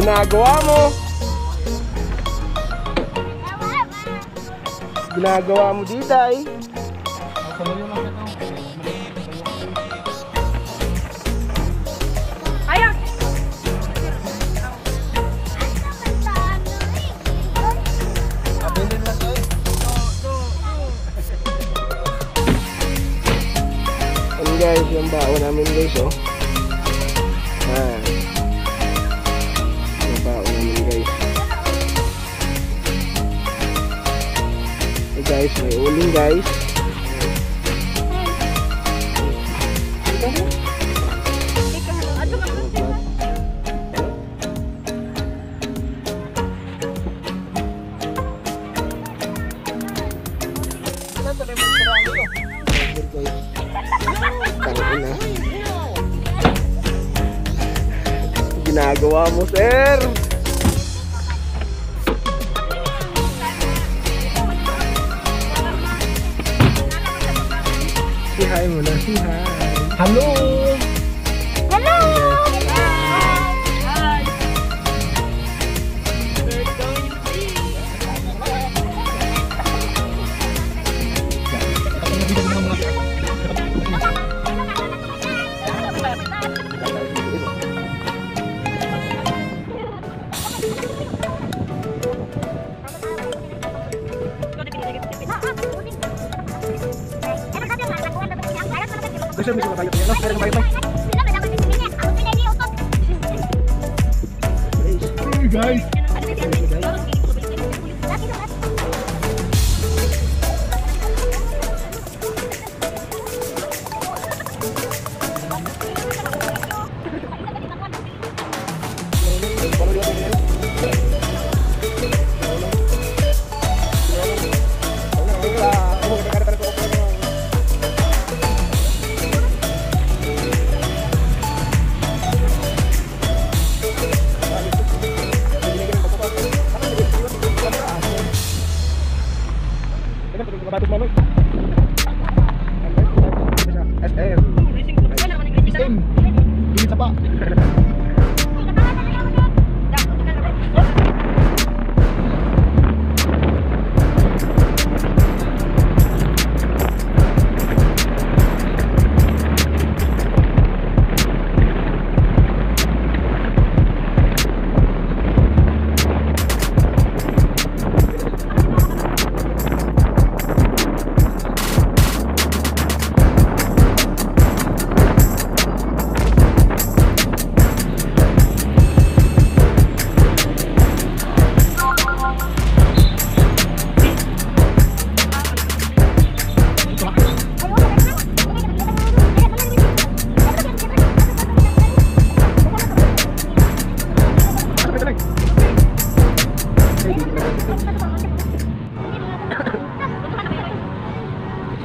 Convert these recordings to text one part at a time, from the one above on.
Ginagawa mo. Ginagawa mo dito ay. Ayan! Yan guys, yung bao namin guys oh. Guys, may uling guys. Ginagawa mo, sir.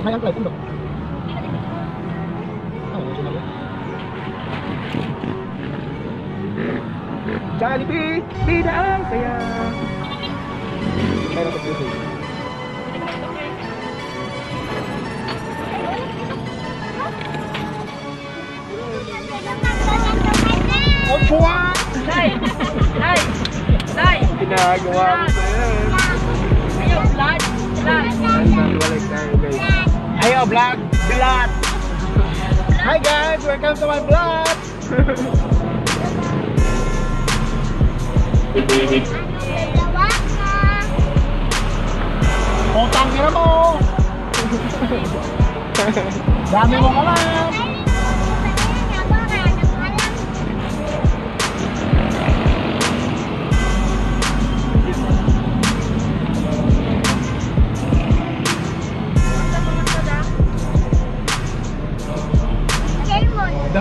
Sayang pala ito. Jollibee, bida ang saya. Meron sa puso. Oh, buwan! Day! Day! Day! Ginagawa mo sir. Ayaw, blood! Blood! Balik tayo guys. Ayo, vlog, vlog. Hi guys, welcome to my vlog. Utang nila mo. Dami mong alam.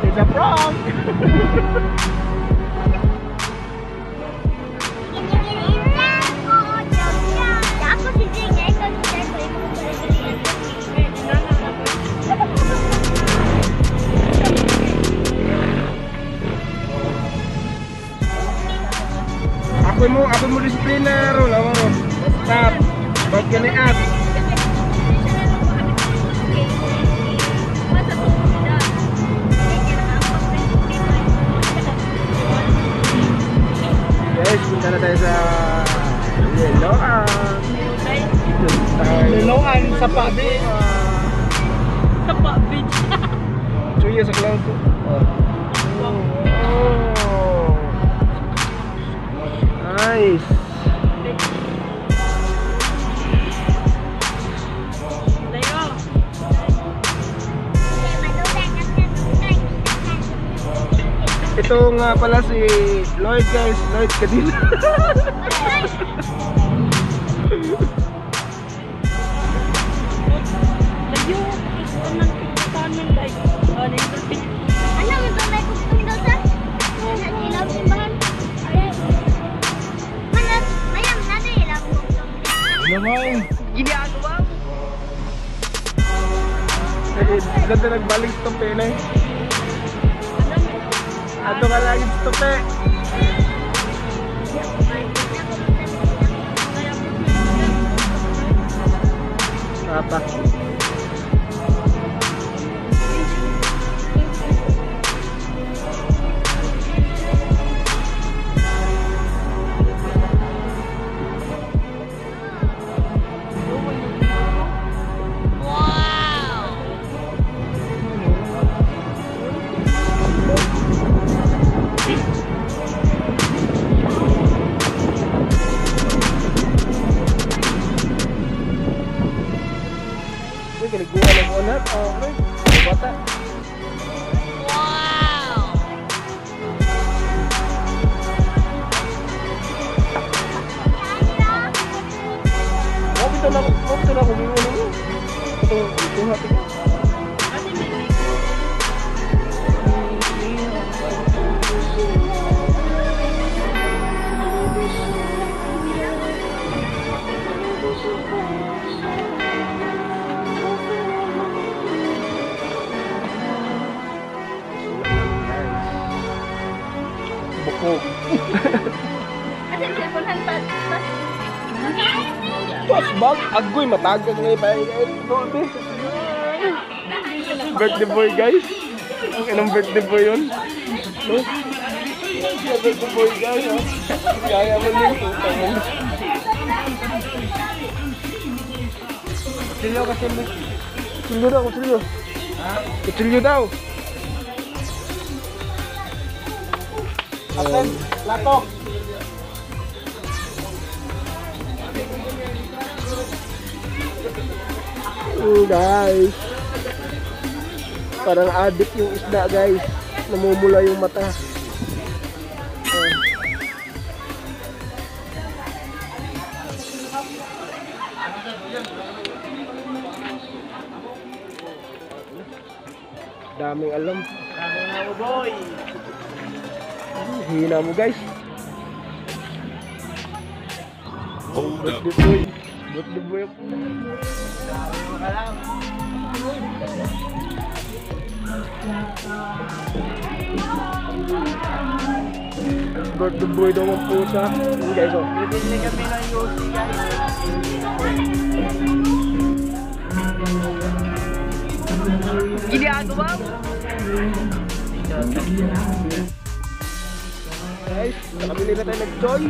It's a prank. Ako si Jing, eh, ikaw si Jing, ikaw si punta na tayo sa Liloan. Liloan sa Pabi. Tapa beach. Chuya sa cloud ko. Oh. Nice. Ito nga pala si Lloyd guys, Lloyd Cadena. Tayo. Anong kanan tayo? Yung beach? May balay ko kung daw sa? Ilaw simbahan. Manas, mayam na din ilaw mo. Naman. Ginagawa mo. Ganda nagbalik na eh. Ato ka lagi sa tope. Apa? Ito wow, ito na, humingo na mo. Ito, ito hati ko. Kasi may may Bukog. Kasi teleponan pa. Boss bag, agoy na iba. Dolbe. Birthday boy guys. Anong birthday boy yun? No? Birthday boy guys. Oh. Kaya mo din. Mo. Kutsilyo kasi mo. Kutsilyo daw, kutsilyo. Kutsilyo daw. Aten, latok. Oh guys. Parang addict yung isda guys. Namumula yung mata. Daming alam. boy. Hina mo guys. Oh, birthday boy ako. Birthday boy daw ang pusa. Yun guys, oh. Bibili kami ng Yossi guys. Ginagawa mo. Guys, nakabili na tayo nag-join.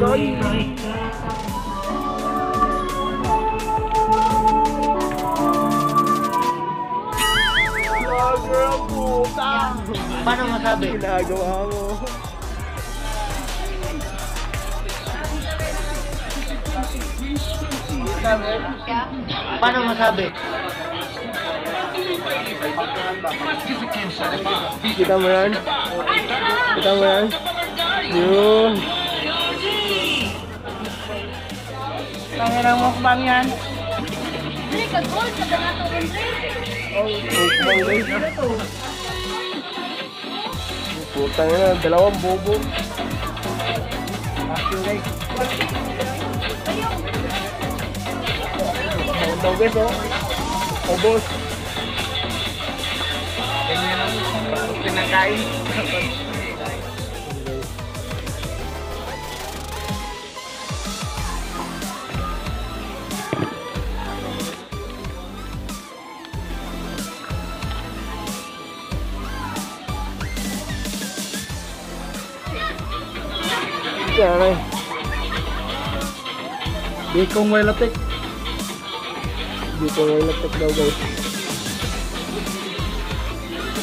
Join. Vlogger Masabi? Ginagawa mo. Paano masabi? Kita mo yan? Kita mo yan? Yun. Pangarang mukbang yan. Dre, kag-gold, sa danato rin, Dre. Mukbang guys. Putang na, dalawang bobo. Daw guys oh. Oh boss. Pinakain. Ay. Bikong may latik. Dito may laptop daw guys.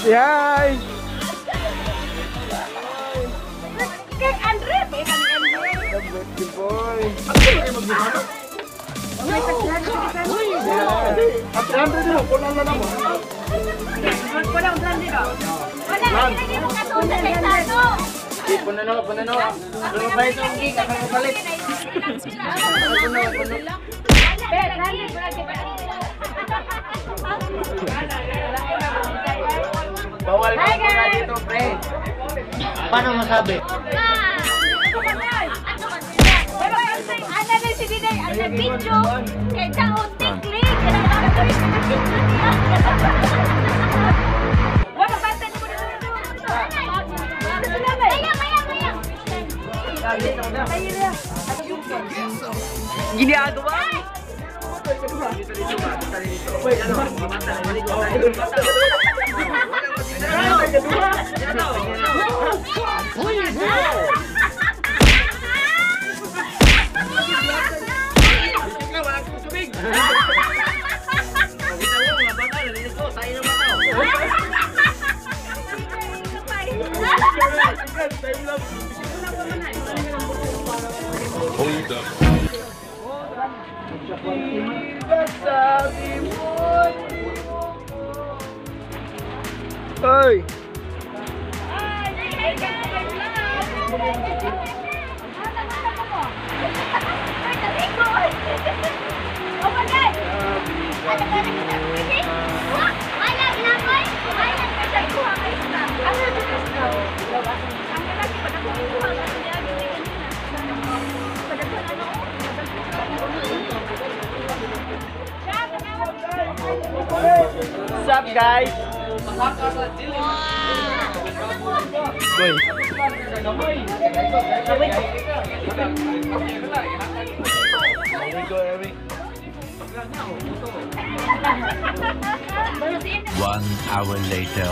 Yay! Kay Andre? Kay Andre. Birthday boy. At ano dito? Kulang na lang. Wala, nilagay mo katulad sa isado. Punano, punano. Ano ba ito? Hindi ka kang palit. Bet, Andre, wala kay Bawal ka muna dito, pre. Paano masabi? Ano na si Dinay? Ang nag-video kay Taon Tiklik. Wala Ginagawa? Hoy! Oh na sa sa? Ang lalaki pa na kumukuha ka What's up guys? Boy. One hour later.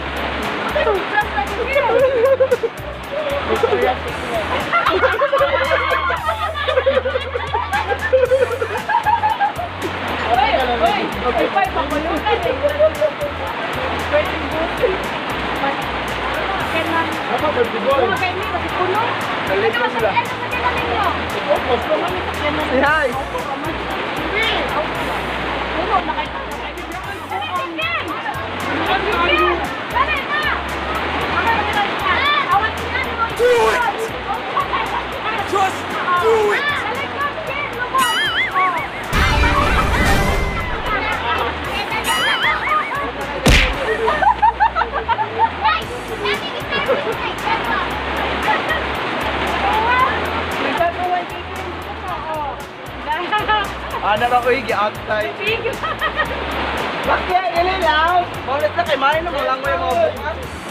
Nalit na sila. Say hi! Just do it! Mana ra ko higi outside. Bakit dili lang? Maulit na kay mari na mo lang mo yung mga. Aray! Yawas niya! Here you go. Happy birthday to you. Happy birthday. Happy birthday. Happy birthday, Andre! Hi, blow the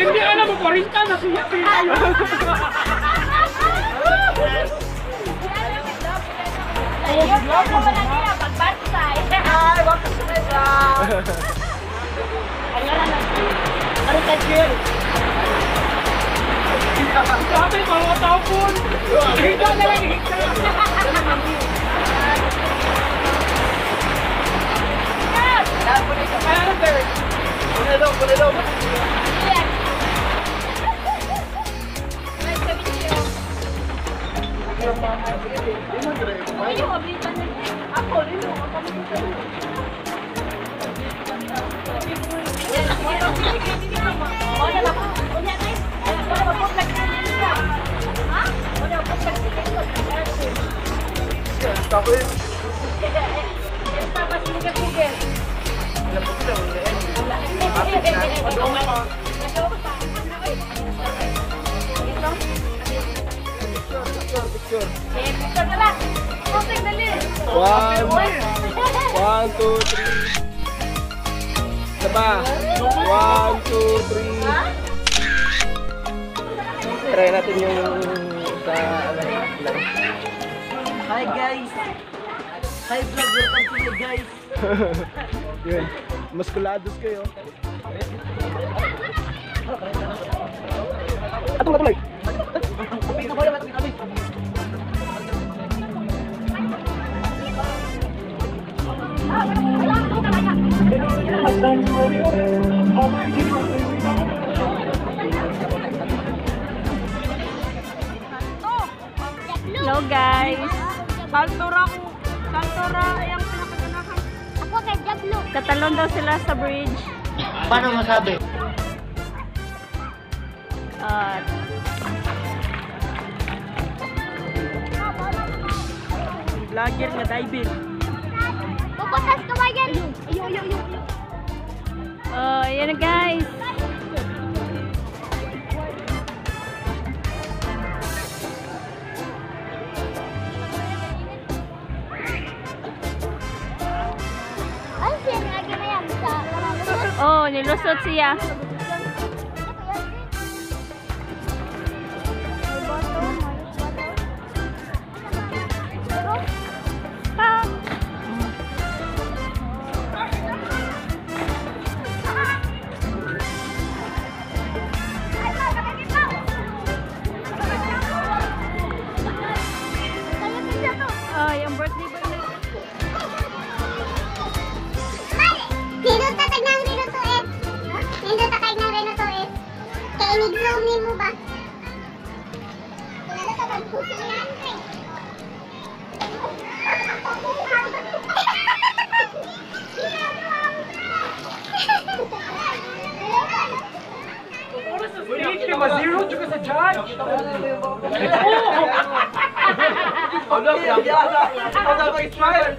hindi alam mo, 40 na siya. Ayun, ako wala niya, pagbansay. Hi, welcome to my vlog. Ano ka, Jill? Sabi, mga tapon! Hita na lang, hita! Puna daw, puna daw. Nice to Ay, yung ablitan niya. Ako, rin yung kapamitan. Wala na po. Wala na. Wala na po. Ha? Wala po. Tako yun. Tapos mga Google. One, one, two, three. Saba. One, two, three. Try natin yung sa ano lang. Hi guys! Hi vlog, welcome to you guys! Yun. Maskulados kayo. Atong atong Hello guys! Saltura ko. Saltura, yung pinakaganahan. Ako kay Jablo. Katalon daw sila sa bridge. Paano masabi? At vlogger nga diving. Puputas ka ba yan? Ayun, ayun, ayun. Oh, ayan na guys. Oh, nilusot siya. Ni mo ba? Nindot tatag puso ni Andre. Hindi ba zero juga sa judge? Ano ba? Ano ba smile?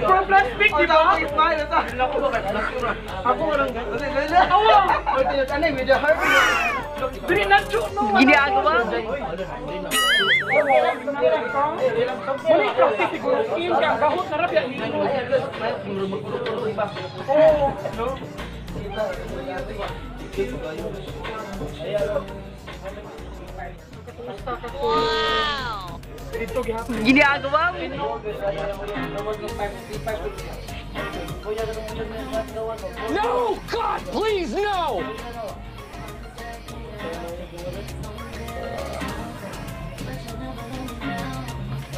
From plastic, di ba? Ano ba smile? Ako ba Ako lang ganun. Awa! Ano yung video harvey? Dili na no. Ginagawa. Mali kasi siguro skin ka gahot na rabya ni. Oh, no. Ginagawa mo. No! God, please, no!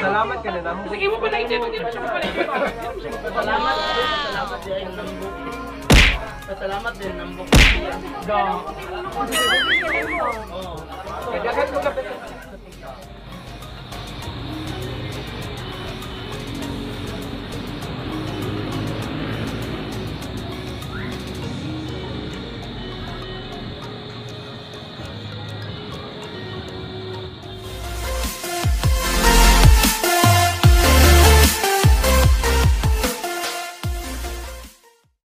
Salamat ka na naman. Sige mo pa na ito. Salamat, salamat din ng nambok. Salamat din ng nambok. Kagagat ko kapit.